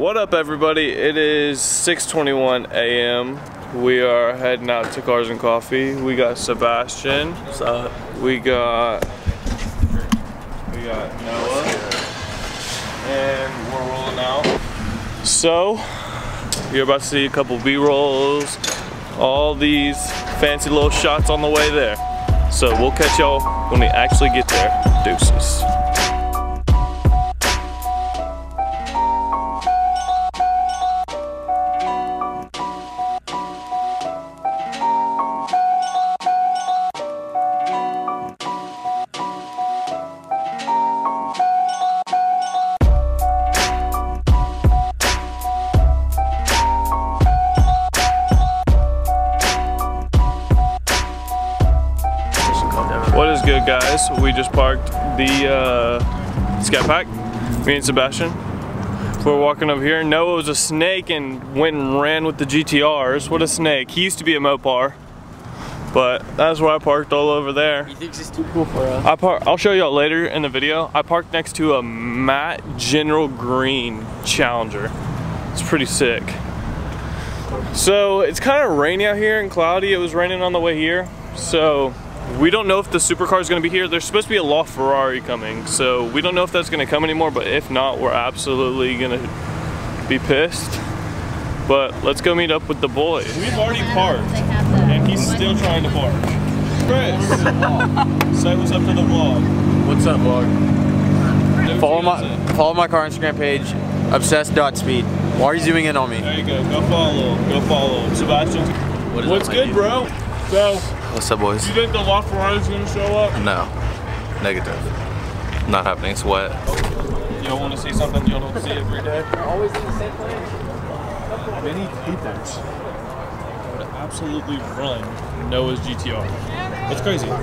What up everybody? It is 6.21 a.m. We are heading out to Cars and Coffee. We got Sebastian. What's up? We got we got Noah. And we're rolling out. So you're about to see a couple B-rolls, all these fancy little shots on the way there. So we'll catch y'all when we actually get there. Deuces. Guys? We just parked the uh, Scat Pack, me and Sebastian. We're walking over here. Noah was a snake and went and ran with the GTRs. What a snake. He used to be a Mopar, but that's where I parked all over there. He thinks he's too cool for us. I par I'll show y'all later in the video. I parked next to a matte General Green Challenger. It's pretty sick. So it's kind of rainy out here and cloudy. It was raining on the way here. So we don't know if the supercar is going to be here. There's supposed to be a LaFerrari coming. So we don't know if that's going to come anymore. But if not, we're absolutely going to be pissed. But let's go meet up with the boys. We've already parked and he's still trying to park. Chris, say what's up to the vlog. What's up, vlog? Follow my follow my car Instagram page, obsessed.speed. Why are you zooming in on me? There you go. Go follow. Go follow. Sebastian. What is What's good, lady? bro? So, What's up, boys? you think the Loft is gonna show up? No. Negative. Not happening. Sweat. You don't want to see something you don't see every day? Always in the same place. Many people would absolutely run Noah's GTR. That's crazy. I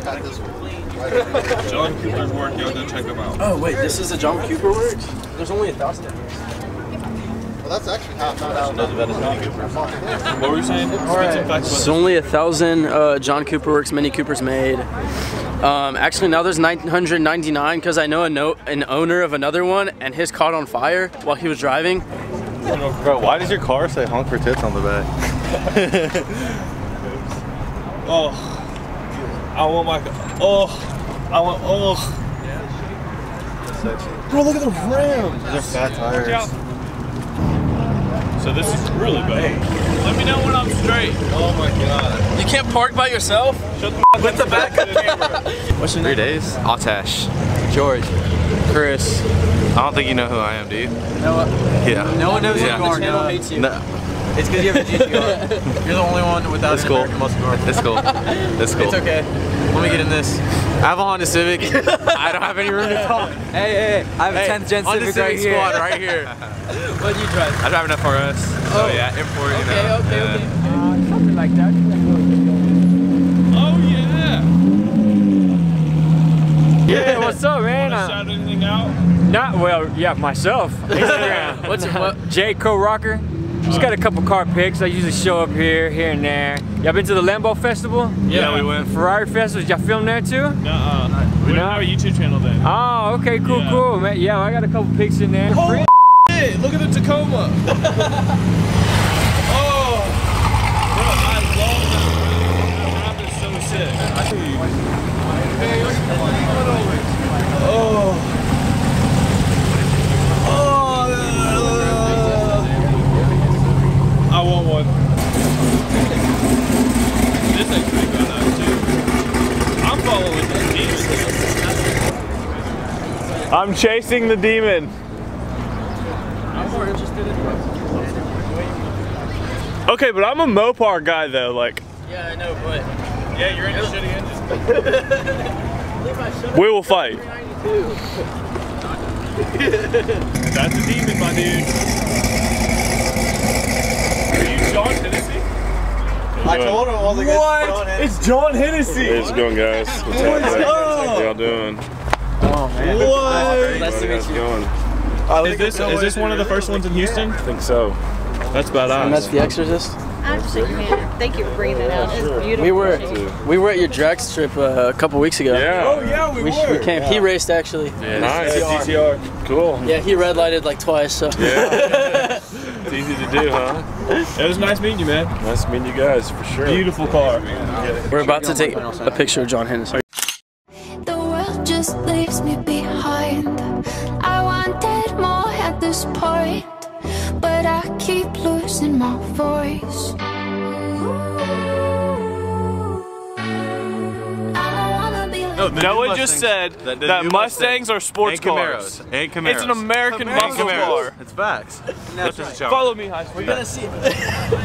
got this one. John Cooper's work, y'all go check him out. Oh wait, this is a John Cooper works? There's only a thousand in here. Well, that's actually half out. What were you saying? Spit some facts There's about only a thousand uh, John Cooper works Mini Coopers made. Um, actually, now there's 999 because I know a no an owner of another one, and his caught on fire while he was driving. Bro, why does your car say honk for tits on the back? Oh, I want my. Oh, I want. Oh. Bro, look at the rims. They're fat tires. So this is really bad. Let me know when I'm straight. Oh my god. You can't park by yourself. Shut the f- with the back of the. What's your name? Three days? Atash. George. Chris. I don't think you know who I am, do you? Noah. Uh, yeah. No one knows Yeah. who you are. Channel hates you. No. It's because you have a GTR. You're the only one without It's an cool. American muscle car. It's cool. It's cool. It's okay. Let me get in this. I have a Honda Civic. I don't have any room to talk. Hey, hey, I have a 10th gen Honda Civic, Civic right here. squad right here. What do you drive? I drive an FRS. So yeah, import, you Okay, know. okay, yeah. okay. Uh, something like that. Oh yeah. Yeah, what's up, man? Wanna shout anything out? not well, yeah, myself. Instagram. What's it? What? J Co Rocker. Just got a couple car pics. I usually show up here, here and there. Y'all been to the Lambo Festival? Yeah, we went. Ferrari Festival. Did y'all film there too? Nuh-uh. We don't No. have a YouTube channel then. Oh, okay, cool, Yeah. cool, man. Yeah, I got a couple pics in there. Holy shit, look at the Tacoma. oh. Bro, I love that. That is so sick. Oh. Oh. I want one. This ain't pretty good out too. I'm following the demon. I'm chasing the demon. Okay, but I'm a Mopar guy though, like. Yeah, I know, but Yeah, you're into shitty engines. we will fight. That's a demon, my dude. Are you John Hennessey? I told him all the good What? It's John Hennessey. How's it going, guys? What's happening? How y'all doing? Oh, man. What? Nice to meet you. going? Is this is this one of the first ones in Houston? I think so. That's badass. And that's The Exorcist. I'm just a fan. Thank you for bringing that out. It's beautiful. We were we were at your drag strip uh, a couple weeks ago. Yeah. Oh yeah, we, We, were. we came. He raced actually. Yeah, Nice. GTR. Cool. Yeah, he red lighted like twice. So It's easy to do, huh? It was nice meeting you, man. Nice meeting you guys, for sure. Beautiful car. we're about to take a picture of John Hennessey. The world just leaves me behind. I wanted more at this point, but I keep losing my voice. No, the Noah new just said the- the that new Mustangs are sports and cars. Camaros. And Camaros. It's an American And muscle car. It's facts. That's just a challenge. Follow me, high school. We're gonna see.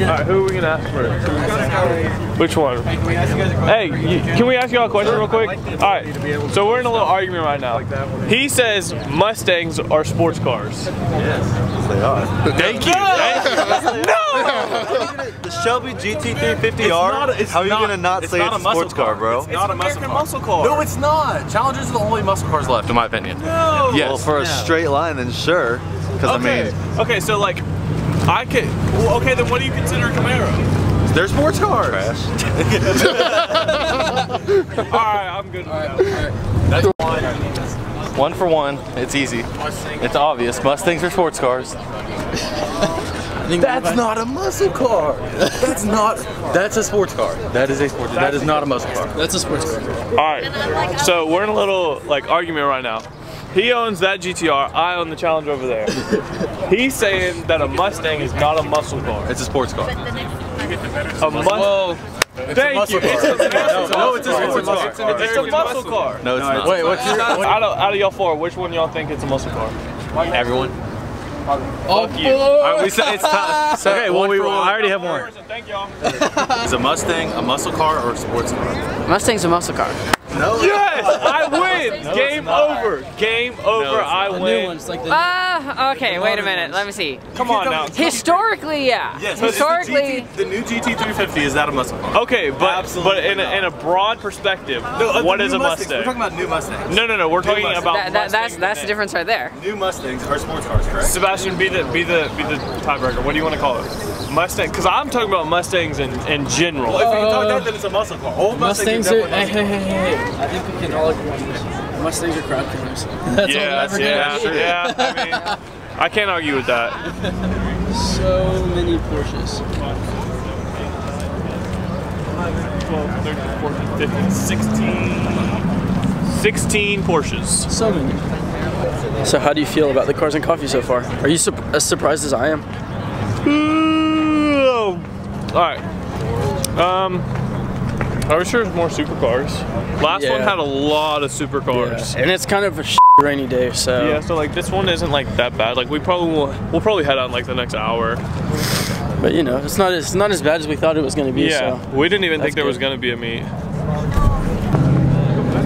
All right, who are we gonna ask first? Which one? Hey, you, can we ask y'all a question real quick? All right, so we're in a little argument right now. He says Mustangs are sports cars. Yes, They are. Thank you. no. you. The Shelby GT350R. How are you gonna not say it's a a sports car, bro? It's not a muscle American car. muscle car. No, it's not. Challengers are the only muscle cars left, in my opinion. No. Yes. Well, for a straight line, then sure. Because Okay. I mean, okay, so like, I could. Well, okay, then what do you consider a Camaro? they're sports cars. trash. All right, I'm good with that. One for one. It's easy. It's obvious. Mustangs are sports cars. That's not a muscle car. That's not. That's a sports car. That is a sports. That is not a muscle car. That's a sports car. All right, so we're in a little like argument right now. He owns that GTR. I own the Challenger over there. He's saying that a Mustang is not a muscle car. It's a sports car. A Mustang. Thank you. It's a, No, no, it's a sports car. it's a muscle car. No, it's not. Wait, what's your? Out of, out of y'all four, which one y'all think it's a muscle car? Everyone. Fuck you. All right, we said it's time. So, okay, well, we, I already have one. Thank y'all. Is a Mustang a muscle car or a sports car? Mustang's a muscle car. No. Yes, I win. Game over. Game over. I The new win. ones like the. Uh, okay, wait a minute. Let me see. Come on now. Historically, yeah. Historically, the new GT350 is that a muscle car? Okay, but but in a, in a broad perspective, what is a Mustang? We're talking about new Mustangs. No, no, no. We're talking Mustang. about that, that, that's Mustangs that's the difference right there. New Mustangs are sports cars, correct? Sebastian, be the be the be the tiebreaker. What do you want to call it? Mustang? Because I'm talking about Mustangs in in general. Well, if you talk that, then it's a muscle car. Old Mustangs Mustangs are. Hey, hey, hey, hey. I think we can all agree on this. Mustangs are crowd killers. That's yes, all we're yeah, ever gonna yeah. I mean, I can't argue with that. So many Porsches. 12, 13, 14, 15, 16. 16 Porsches. So many. So how do you feel about the cars and coffee so far? Are you sup- as surprised as I am? All right. Um, I wish there was more supercars. Last one had a lot of supercars. And it's kind of a rainy day, so. Yeah, so like this one isn't like that bad. Like we probably will, we'll probably head out in like the next hour. But you know, it's not as not as bad as we thought it was going to be. Yeah, So. we didn't even That's think there was gonna be a meet.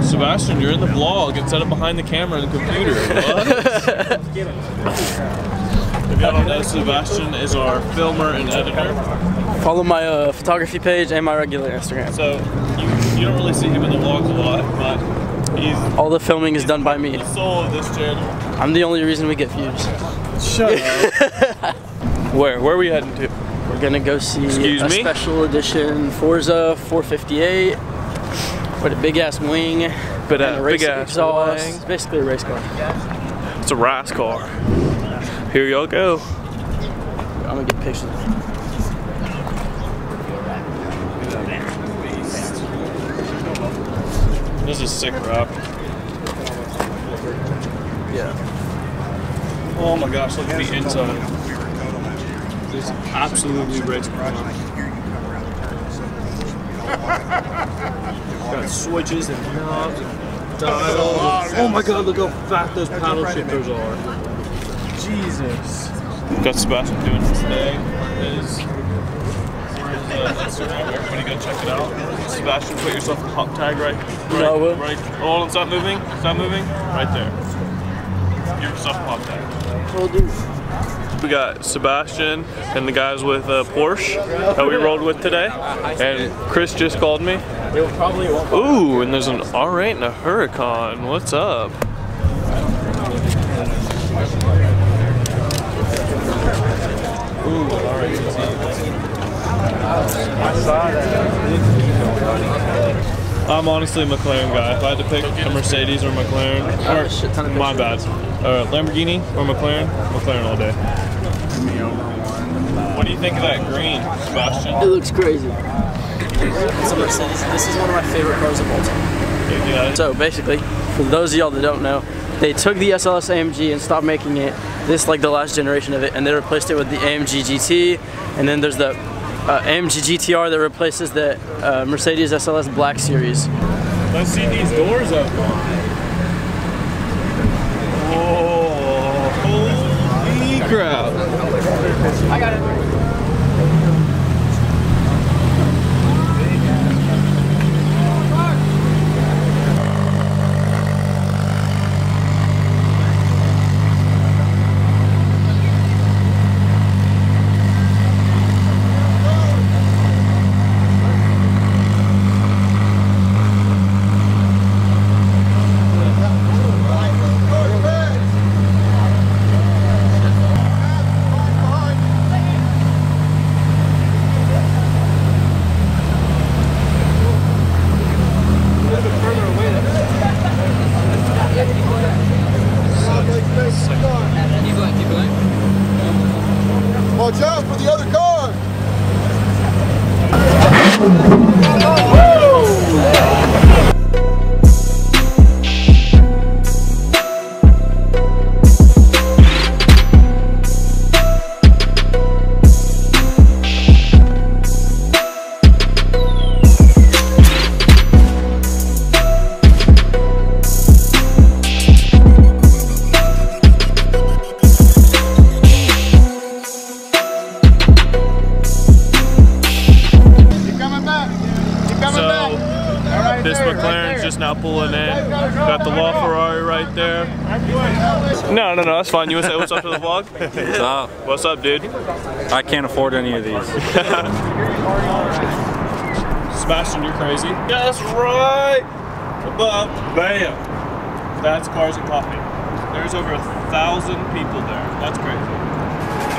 Sebastian, you're in the vlog. Instead of behind the camera and the computer. What? if y'all don't know, Sebastian is our filmer and editor. Follow my uh, photography page and my regular Instagram. So you, you don't really see him in the vlogs a lot, but he's All the filming is done by me. the soul of this channel. I'm the only reason we get views. Shut up. Where? Where are we heading to? We're gonna go see Excuse a me? special edition Forza 458 with a big ass wing, But a uh, race big ass exhaust. wing. It's basically a race car. It's a race car. Here y'all go. I'm gonna get pictures. This is sick wrap. Yeah. Oh my gosh, look at the inside. This is absolutely race car. Got switches and knobs and dials. Oh, oh my god, look how fat those paddle shifters are. Jesus. Got Sebastian doing his thing. His, his uh, Instagram. Everybody go check it out. Sebastian, put yourself a hop tag right. Right. No. Right. Hold on, stop moving. Stop moving. Right there. Give yourself a hop tag. We got Sebastian and the guys with uh, Porsche that we rolled with today. And Chris just called me. Ooh, and there's an R8 and a Huracan. What's up? Ooh, RXT. I saw that. I'm honestly a McLaren guy. If I had to pick a Mercedes or McLaren, or my bad, uh, Lamborghini or McLaren, McLaren all day. What do you think of that green, Sebastian? It looks crazy. It's a Mercedes. This is one of my favorite cars of all time. So basically, for those of y'all that don't know, they took the SLS AMG and stopped making it. This like the last generation of it, and they replaced it with the AMG GT, and then there's the uh, AMG GTR that replaces the uh, Mercedes SLS Black Series. Let's see these doors open. Oh, holy crap. I got it. Watch McLaren's just now pulling in. Got the LaFerrari right there. No, no, no, that's fine. You want to say what's up to the vlog? What's up? What's up, dude? I can't afford any of these. Sebastian, you're crazy. That's right. Above. Bam. That's Cars and Coffee. There's over a thousand people there. That's crazy.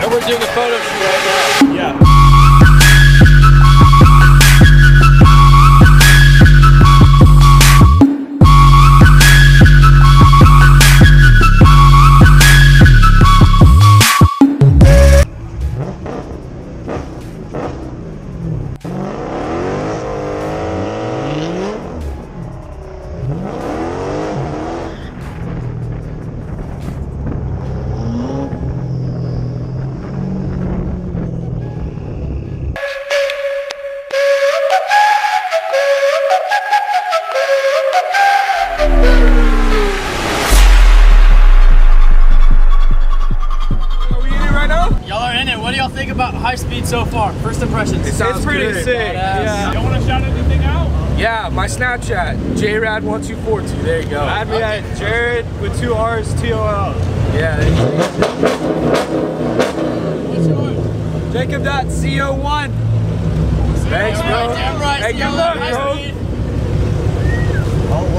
And we're doing a photo shoot right now. Yeah. Snapchat, JRAD1242. There you go. Add me at Jared with two R's, T-O-L. Yeah. Jacob.co1. Thanks, bro. Damn right. Hey, good luck, bro.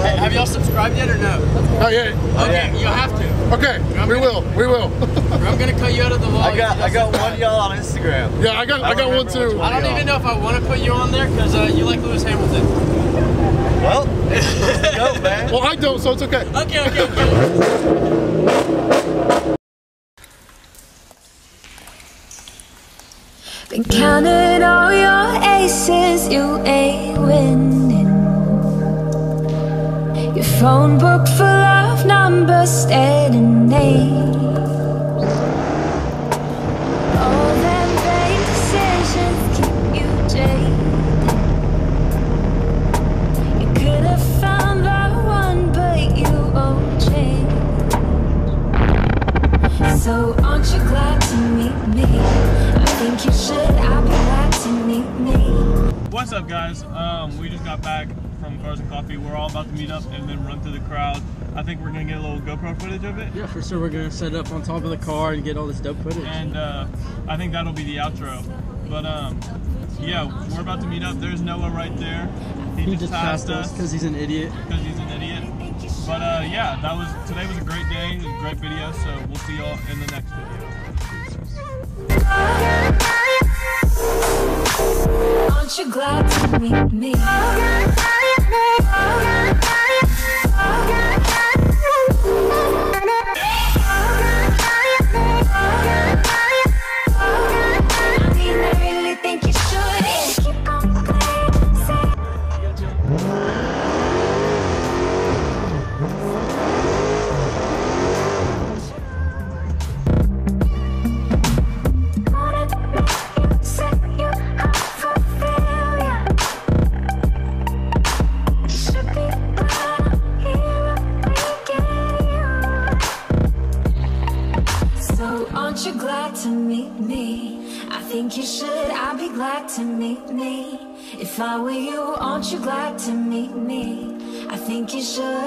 Hey, have y'all subscribed yet or no? Not yet. Okay, you have to. Okay, we will. We will. I'm gonna cut you out of the vlog. I got I got one y'all on Instagram. yeah, I got I got one too. I don't even know if I want to put you on there because uh, you like Lewis Hamilton. Well, let's go, man. Well, I don't, so it's okay. Okay, okay, okay. Been counting all your aces, you ain't winning. Your phone book full of numbers, staring names. So aren't you glad to meet me? I think you should. I'll be glad to meet me. What's up, guys? Um, we just got back from Cars and Coffee. We're all about to meet up and then run through the crowd. I think we're gonna get a little GoPro footage of it. Yeah, for sure. We're gonna set up on top of the car and get all this dope footage. and uh, I think that'll be the outro. But um, yeah, we're about to meet up. There's Noah right there. He just passed us because he's an idiot. But uh, yeah, that was today was a great day, a great video. So we'll see y'all in the next video. Aren't you glad to meet me? If I were you, aren't you glad to meet me? I think you should.